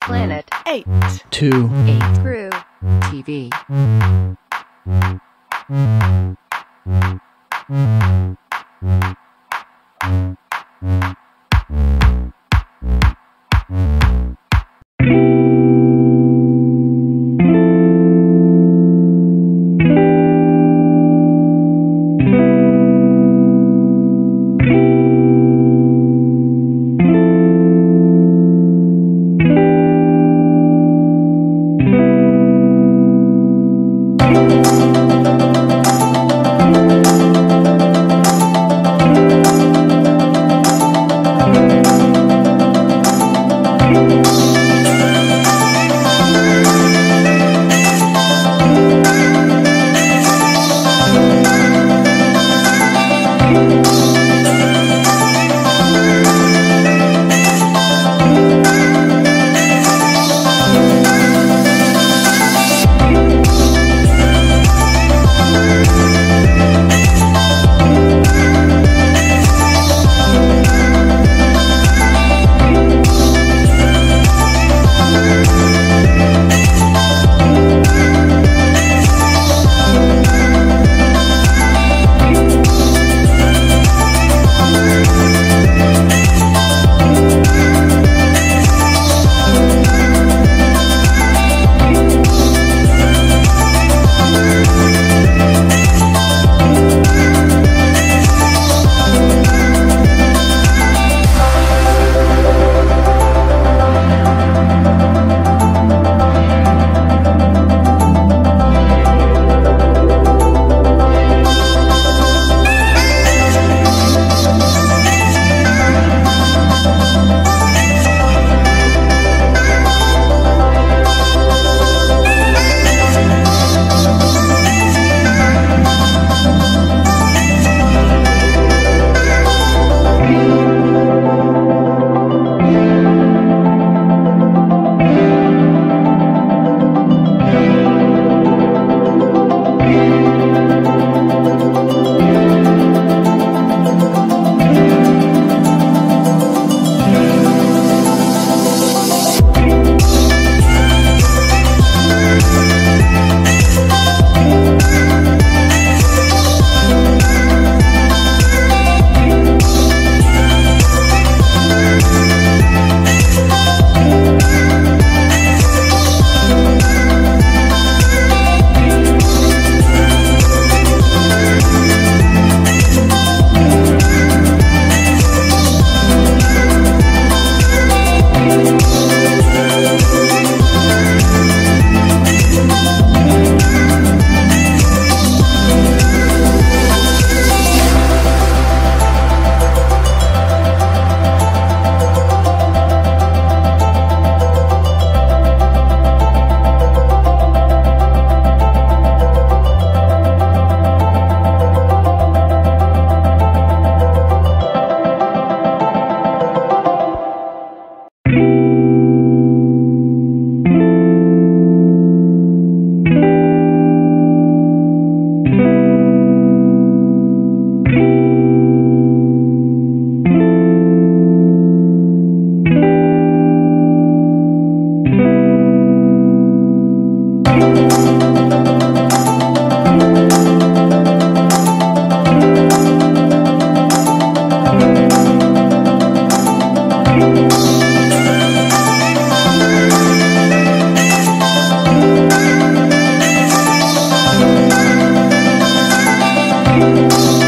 Planet 8. two, 8 Crew. TV. Música you.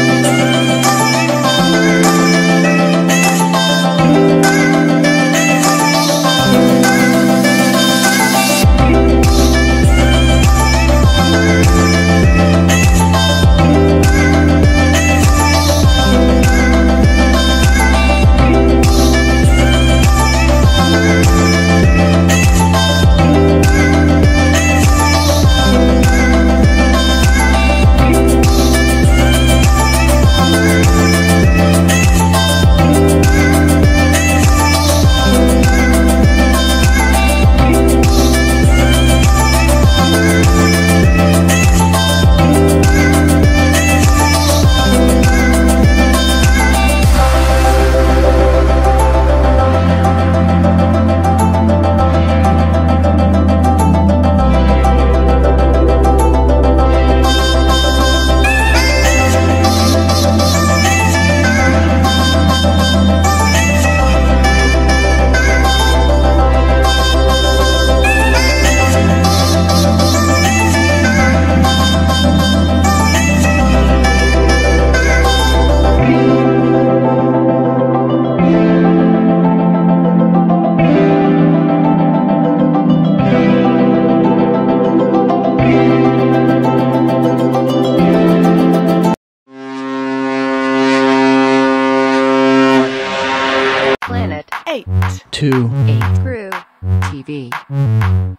Two, 8 Crew TV.